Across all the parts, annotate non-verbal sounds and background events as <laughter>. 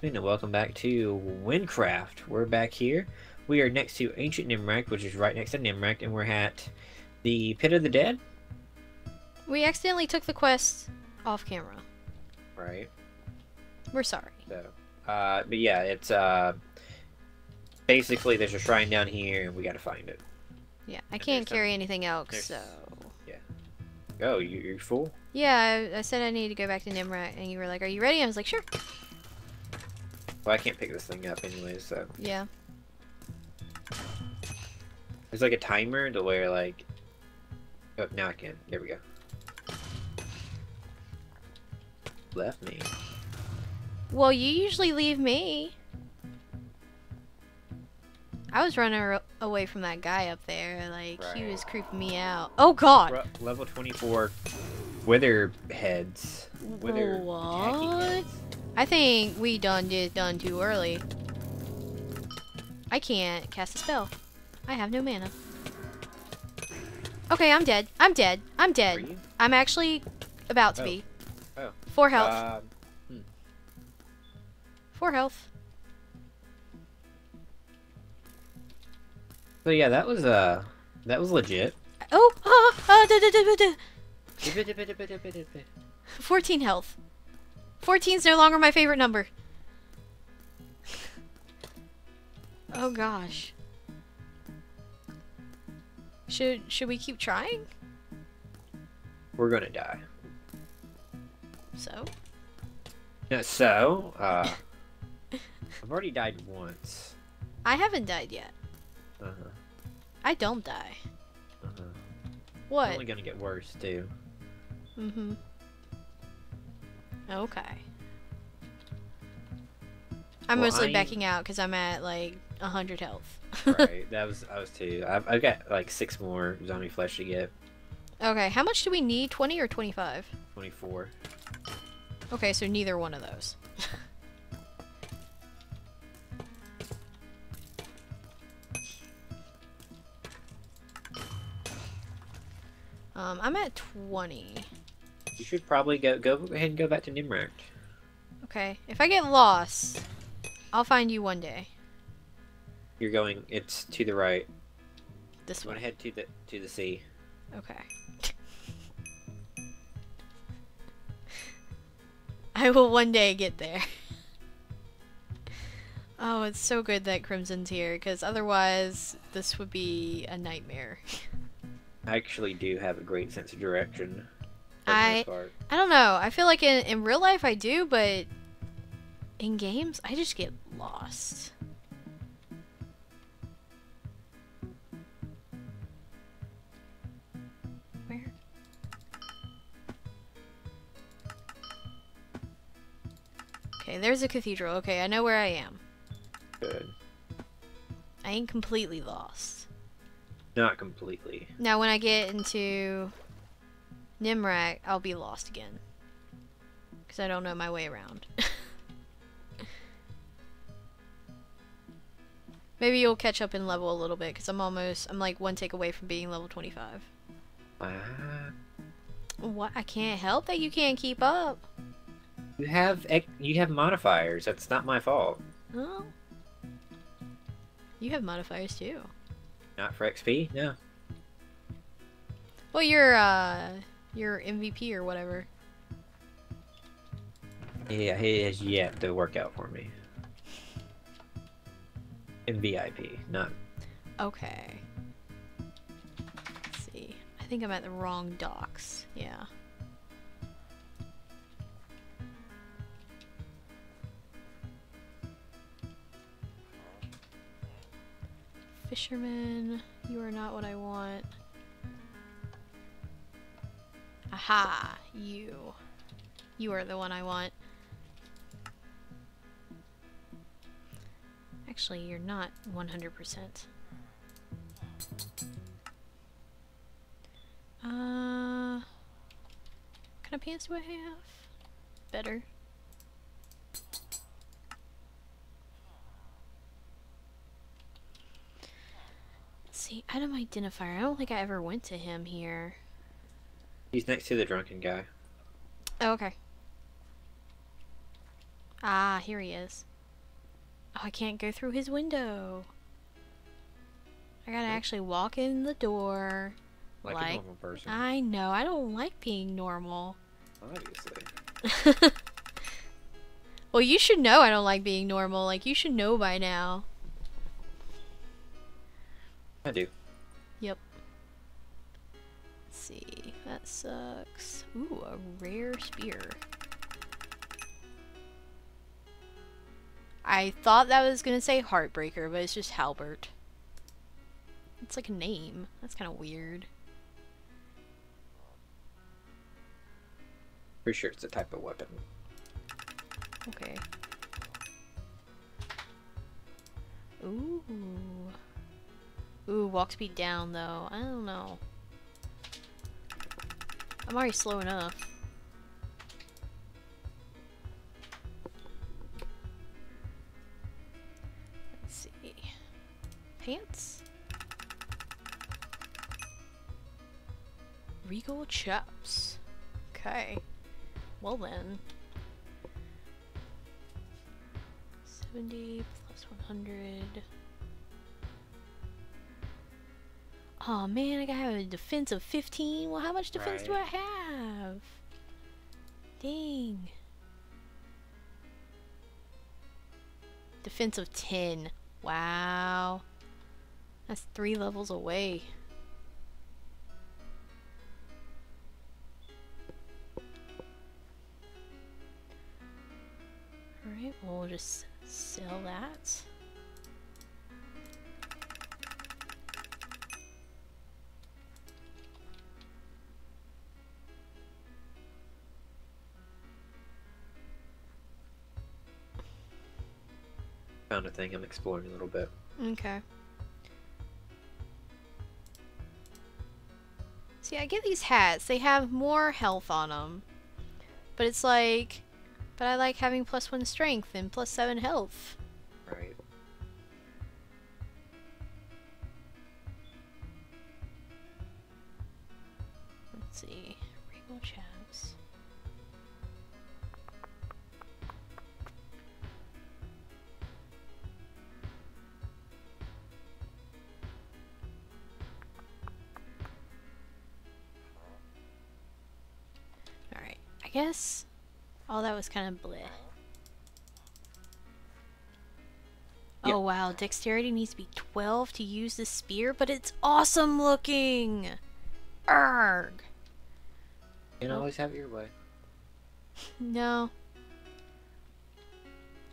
and welcome back to Wynncraft. We're back here. We are next to Ancient Nemract, which is right next to Nemract, and we're at the Pit of the Dead. We accidentally took the quest off camera. Right. We're sorry. So, uh, but yeah, it's uh, basically there's a shrine down here, and we got to find it. Yeah, I And can't carry anything else, there's- so. Oh, you, you're full? Yeah, I, I said I needed to go back to Nemract, and you were like, "Are you ready?" I was like, "Sure." Well, I can't pick this thing up anyway, so Yeah. there's like a timer to where like. Oh, now I can. There we go. Left me. Well, you usually leave me. I was running away from that guy up there, like he was creeping me out. Oh God! Level 24 wither heads. Wither What? I think we done did done too early. I can't cast a spell. I have no mana. Okay, I'm dead. I'm dead. I'm dead. I'm actually about to Oh. be. Oh. Four health. Um, Four health. so yeah, that was uh, that was legit. Oh, ah, ah, da, da, da, da. 14 health. 14's no longer my favorite number. Oh gosh. Should should we keep trying? We're gonna die. So, Yeah, so uh, I've already died once. I haven't died yet. Uh huh. I don't die. Uh huh. What? Only gonna get worse too. Mm-hmm. Okay. I'm Well, mostly I- backing out because I'm at like 100 health. <laughs> right. That was I was too. I've, I've got like six more zombie flesh to get. Okay, how much do we need? 20 or 25? 24. Okay, so neither one of those. <laughs> um, I'm at 20. You should probably go go ahead and go back to Nemract. Okay, if I get lost, I'll find you one day. You're going. It's to the right. This one. head to the to the sea. Okay. <laughs> I will one day get there. <laughs> Oh, it's so good that Crimson's here, because otherwise this would be a nightmare. <laughs> I actually do have a great sense of direction. I- I don't know. I feel like in, in real life I do, but in games I just get lost. Where? Okay, there's a cathedral. Okay, I know where I am. good. I ain't completely lost. Not completely. Now, when I get into Nemract, I'll be lost again. Because I don't know my way around. <laughs> Maybe you'll catch up in level a little bit, because I'm almost, I'm like one take away from being level 25. Ah, What? I can't help that you can't keep up. you have you have modifiers. That's not my fault. Oh. You have modifiers too. Not for XP. No. Well, you're, uh, you're MVP or whatever. Yeah, he has yet to work out for me. In VIP, not Okay. Let's see. I think I'm at the wrong docks. Yeah. Fisherman, you are not what I want. Aha, you. You are the one I want. Actually, you're not 100%. Uh, what kind of pants do I have? Better. See, item identifier. I don't think I ever went to him here. He's next to the drunken guy. Oh, okay. Ah, here he is. Oh, I can't go through his window. I gotta actually walk in the door. Like, Like- a normal person. I know, I don't like being normal. Obviously. <laughs> well, you should know I don't like being normal. Like, you should know by now. I do. Let's see. That sucks. Ooh, a rare spear. I thought that was gonna say Heartbreaker, but it's just Halberd. It's like a name. That's kind of weird. Pretty sure it's a type of weapon. Okay. Ooh. Ooh, walk speed down though. I don't know. I'm already slow enough. Let's see. Pants? Regal chaps. Okay. Well then. 70 plus 100. Oh man, I gotta have a defense of 15. Well, how much defense do I have? Dang. Defense of 10. Wow. That's three levels away. Alright, well we'll just sell that. Found a thing. I'm exploring a little bit. Okay. See, I get these hats. They have more health on them. But it's like, but I like having plus one strength and plus seven health. Guess all that was kind of bleh. Yep. Oh wow, dexterity needs to be 12 to use the spear, but it's awesome looking! Arg! You can oh. always have your way. <laughs> No.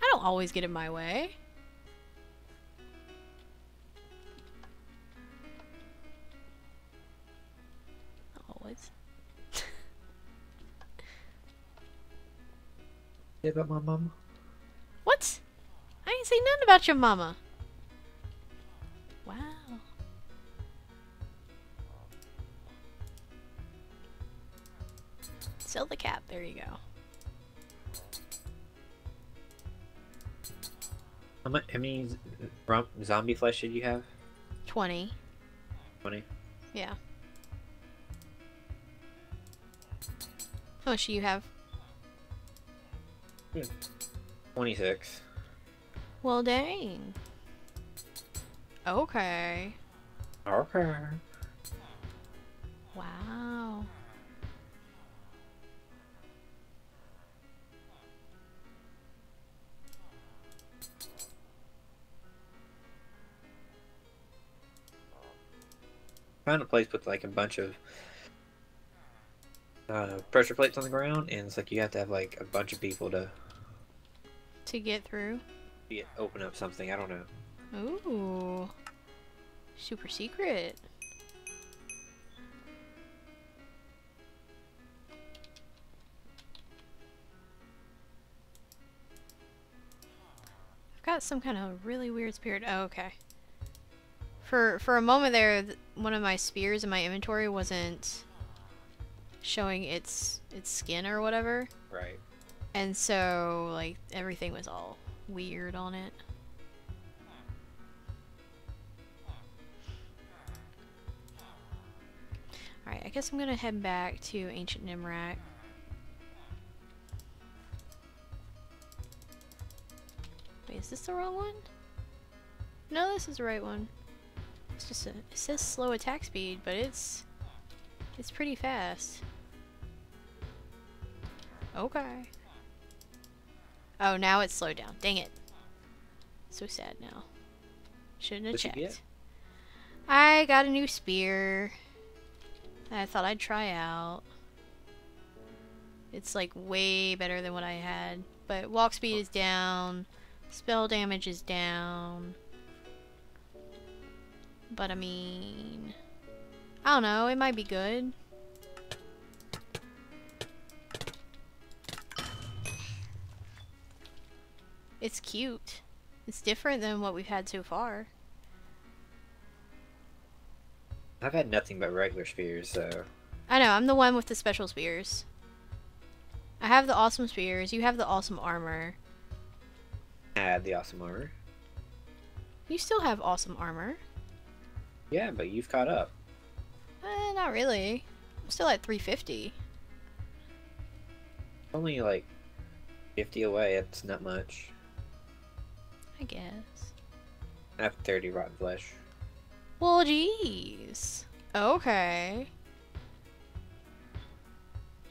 I don't always get it my way. Yeah, about my mom. What? I didn't say nothing about your mama. Wow. Sell the cap. There you go. How much? How many zombie flesh did you have? 20. Twenty. Yeah. How much do you have? Hmm. Twenty-six. Well, dang. Okay. Okay. Wow. Found a place with like a bunch of uh, pressure plates on the ground, and it's like you have to have like a bunch of people to To get through. get, open up something. I don't know. Ooh. Super secret. I've got some kind of really weird spirit. Oh, okay. For for a moment there, one of my spears in my inventory wasn't showing its its skin or whatever, Right. and so like everything was all weird on it. Alright, I guess I'm gonna head back to Ancient Nemract. Wait, is this the wrong one? No, this is the right one. It's just a, it says slow attack speed, but it's it's pretty fast. Okay. Oh, now it's slowed down. Dang it. So sad now. Shouldn't have What'd checked. I got a new spear. I thought I'd try out. It's like way better than what I had. But walk speed is down. Spell damage is down. But I mean... I don't know, it might be good. It's cute. It's different than what we've had so far. I've had nothing but regular spears, so I know, I'm the one with the special spears. I have the awesome spears, you have the awesome armor. I had the awesome armor. You still have awesome armor. Yeah, but you've caught up. Eh, not really. I'm still at 350. Only like 50 away, it's not much. I guess. I have 30 rotten flesh. Well, jeez. Okay.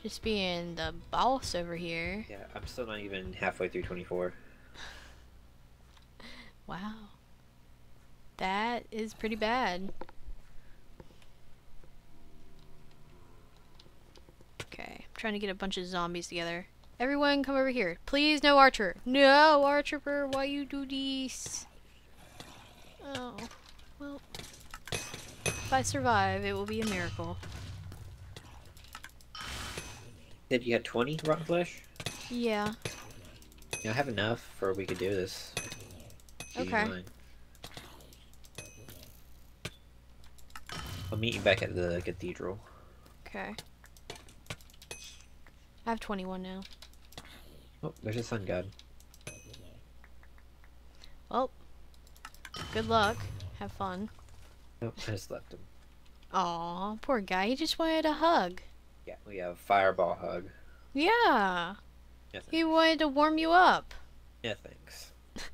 Just being the boss over here. Yeah, I'm still not even halfway through 24. <laughs> Wow. That is pretty bad. Okay, I'm trying to get a bunch of zombies together. Everyone come over here. Please no archer. No archer, why you do this? Oh, well. If I survive, it will be a miracle. Said you had 20 rotten flesh? Yeah. Yeah, I have enough for we could do this. Okay. I'll meet you back at the cathedral. Okay. I have 21 now. Oh, there's a sun god. Well, good luck. Have fun. Nope, I just left him. Aw, poor guy. He just wanted a hug. Yeah, we have a fireball hug. Yeah. Yeah. He wanted to warm you up. Yeah, thanks. if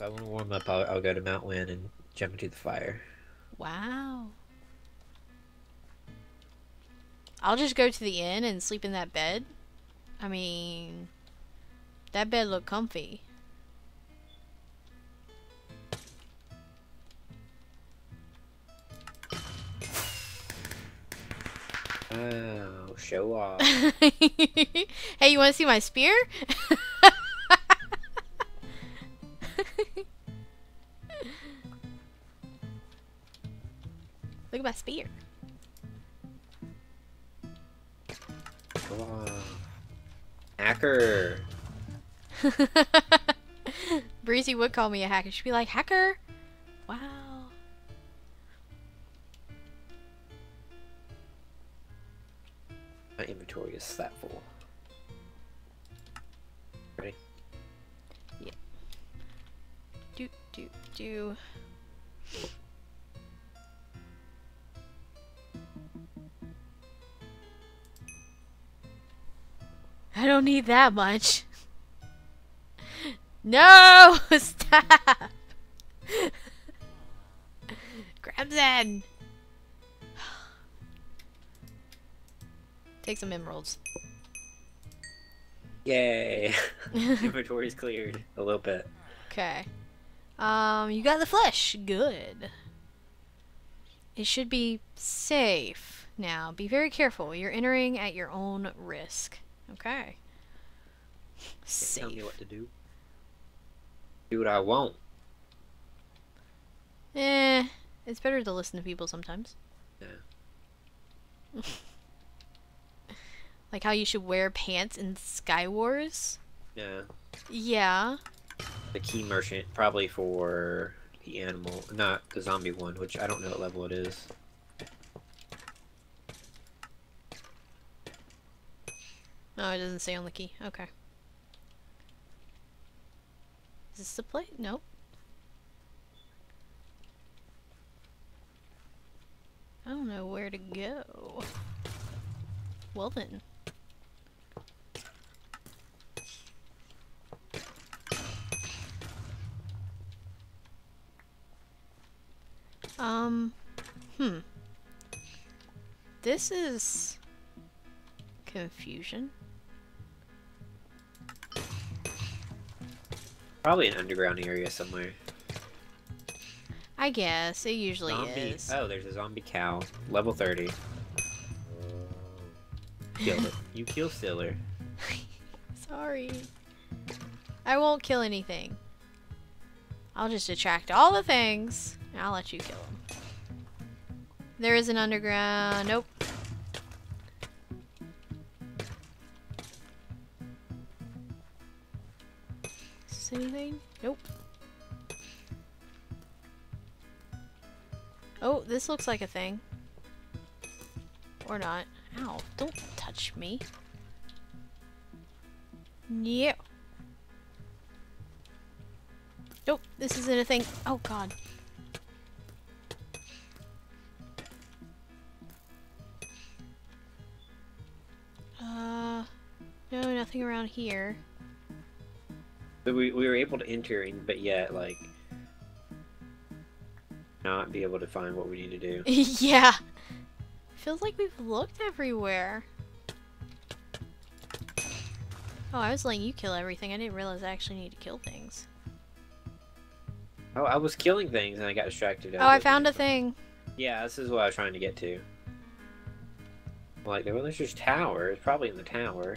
I want to warm up, I'll, I'll go to Mount Win and jump into the fire. Wow. I'll just go to the inn and sleep in that bed. I mean, that bed looked comfy. Oh, show off. <laughs> hey, you want to see my spear? <laughs> Look at my spear. show off. Hacker. <laughs> Breezy would call me a hacker. She'd be like, hacker? Wow. My inventory is that full. Ready? Yeah. Do, do, do. I don't need that much. No! <laughs> Stop! Crimson! <sighs> Take some emeralds. Yay! <laughs> Inventory's cleared a little bit. Okay. Um, you got the flesh. Good. It should be safe. Now, be very careful. You're entering at your own risk. Okay. Can't Tell me Safe. what to do. Do what I want. Eh, it's better to listen to people sometimes. Yeah. <laughs> Like how you should wear pants in Sky Wars. Yeah. Yeah. The key merchant, probably for the animal, not the zombie one, which I don't know what level it is. Oh, it doesn't say on the key. Okay. Is this the place? Nope. I don't know where to go. Well then. Um, hmm. This is confusion. Probably an underground area somewhere. I guess it usually zombie. is. Oh, there's a zombie cow. Level 30. Killed it. You kill Stiller. <laughs> Sorry. I won't kill anything. I'll just attract all the things, and I'll let you kill them. There is an underground. Nope. Anything? Nope. Oh, this looks like a thing. Or not. Ow, don't touch me. Yeah. Nope, this isn't a thing. Oh god. Uh, no, nothing around here. We, we were able to enter, in, but yet, like, not be able to find what we need to do. <laughs> yeah. Feels like we've looked everywhere. Oh, I was letting you kill everything. I didn't realize I actually need to kill things. Oh, I was killing things and I got distracted. Oh, I found a thing. Yeah, this is what I was trying to get to. Like, well, there's just tower. It's probably in the tower.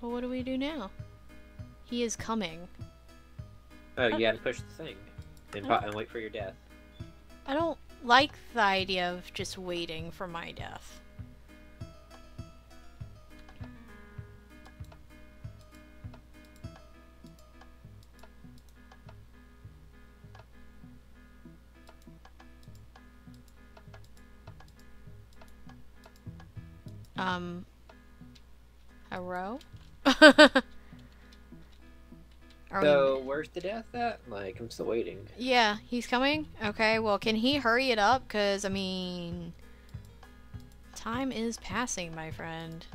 Well, what do we do now? He is coming. Oh, you gotta push the thing. And, po- and wait for your death. I don't like the idea of just waiting for my death. Um, a row? <laughs> Are we- So, where's the death at? Like, I'm still waiting. Yeah, he's coming? Okay, well, can he hurry it up? Because, I mean. Time is passing, my friend.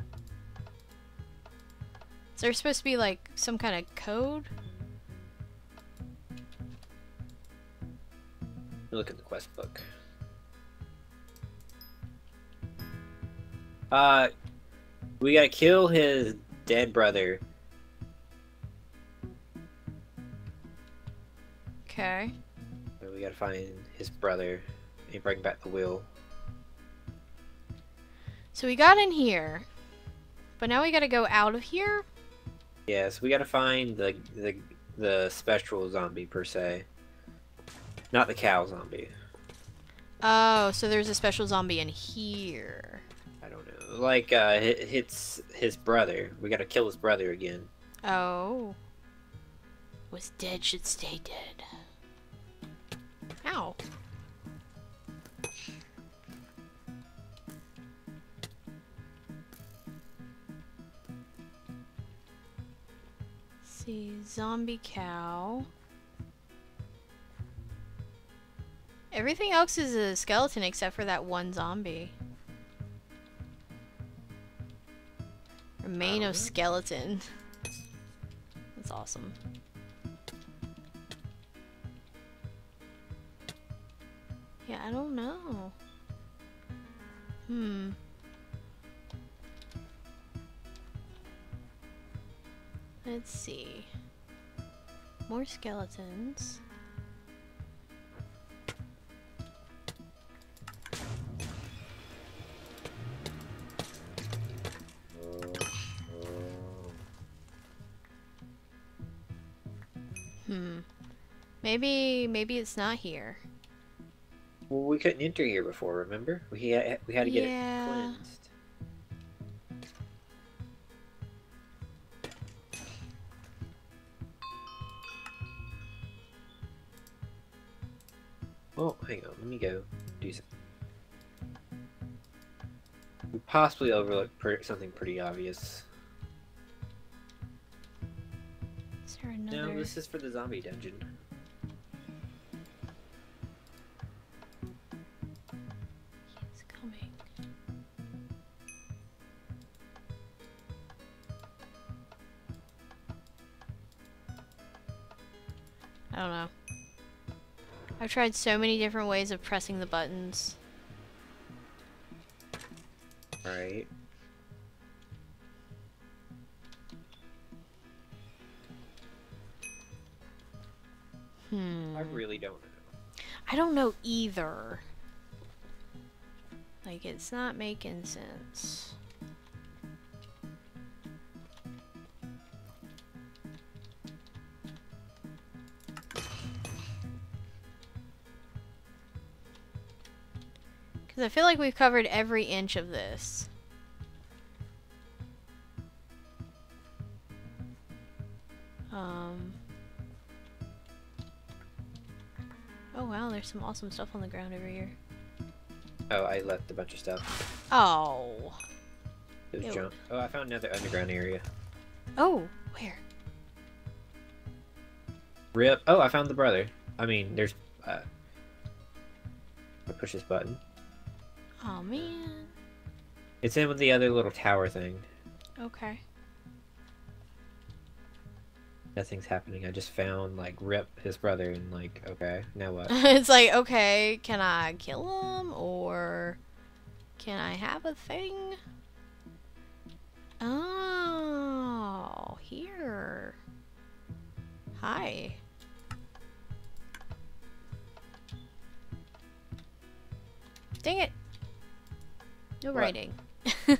Is there supposed to be, like, some kind of code? Look at the quest book. Uh, we gotta kill his dead brother. Gotta find his brother and bring back the will. So we got in here. But now we gotta go out of here? Yes, we gotta find the the the spectral zombie per se, not the cow zombie. Oh, so there's a special zombie in here. I don't know. Like uh, hi- it's his brother. We gotta kill his brother again. Oh. Was dead should stay dead. Ow. see, zombie cow. Everything else is a skeleton except for that one zombie. Remain of skeleton. That's awesome. Yeah, I don't know. Hmm. Let's see. More skeletons. Hmm. Maybe, maybe it's not here. Well, we couldn't enter here before. Remember? We had we had to get Yeah. it cleansed. Oh, hang on. Let me go do something. We possibly overlooked pre- something pretty obvious. Is there another? No, this is for the zombie dungeon. Tried so many different ways of pressing the buttons. Right. Hmm. I really don't know. I don't know either. Like, it's not making sense. Because I feel like we've covered every inch of this. Um. Oh wow, there's some awesome stuff on the ground over here. Oh, I left a bunch of stuff. Oh. It was junk. Oh, I found another underground area. Oh, where? Rip. Oh, I found the brother. I mean, there's. Uh, I push this button. Oh man. It's in with the other little tower thing. Okay. Nothing's happening. I just found like Rip, his brother, and like, okay, now what? <laughs> it's like, okay, can I kill him or can I have a thing? Oh, here. Hi. Dang it. No What? writing. <laughs>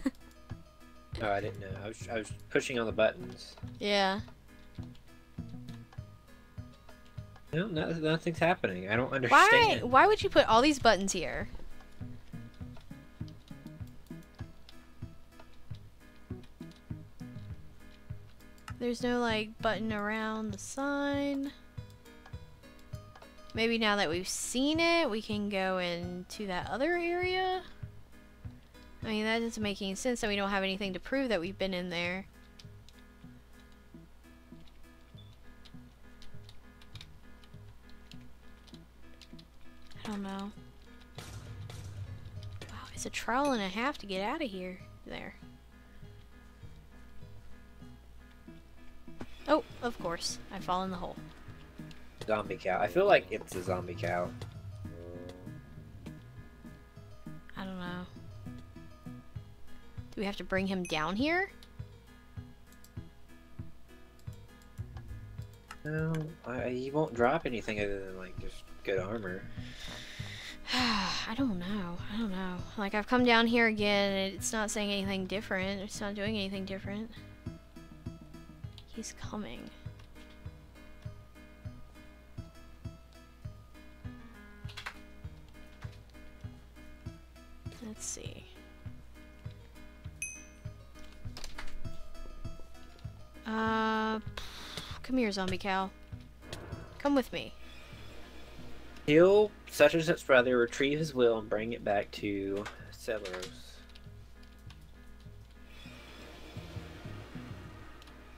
Oh, I didn't know. I was I was pushing on the buttons. yeah. No, no nothing's happening. I don't understand. Why understand. why would you put all these buttons here? There's no like button around the sign. Maybe now that we've seen it, we can go into that other area. I mean, that doesn't make any sense that we don't have anything to prove that we've been in there. I don't know. Wow, it's a trial and a half to get out of here. There. Oh, of course. I fall in the hole. Zombie cow. I feel like it's a zombie cow. Do we have to bring him down here? No, I, he won't drop anything other than like just good armor. <sighs> I don't know. I don't know. Like, I've come down here again, and it's not saying anything different. It's not doing anything different. He's coming. Let's see. Uh, come here, zombie cow. Come with me. He'll such and such brother retrieve his will and bring it back to Celeros.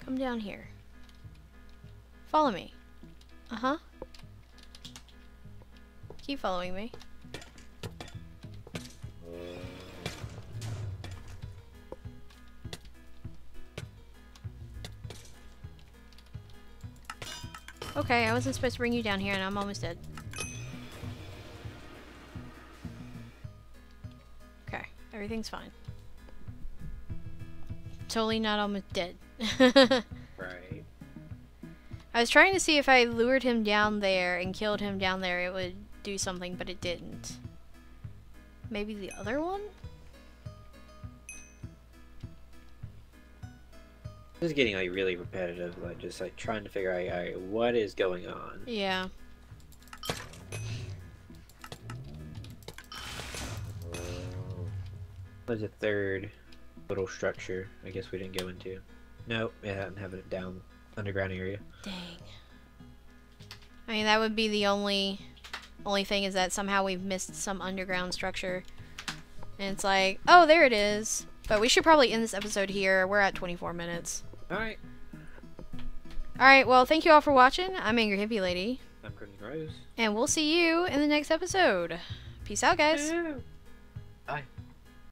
Come down here. Follow me. Uh huh. Keep following me. Okay, I wasn't supposed to bring you down here and I'm almost dead. Okay, everything's fine. Totally not almost dead. <laughs> Right. I was trying to see if I lured him down there and killed him down there, it would do something, but it didn't. Maybe the other one? This is getting like really repetitive, like just like trying to figure out what is going on. Yeah. There's a third little structure. I guess we didn't go into. Nope, it hadn't have it down underground area. Dang. I mean, that would be the only only thing is that somehow we've missed some underground structure. And it's like, oh, there it is. But we should probably end this episode here. We're at 24 minutes. All right, Alright, well, thank you all for watching. I'm Angry Hippie Lady. I'm Crimson Rose. And we'll see you in the next episode. Peace out, guys. Yeah.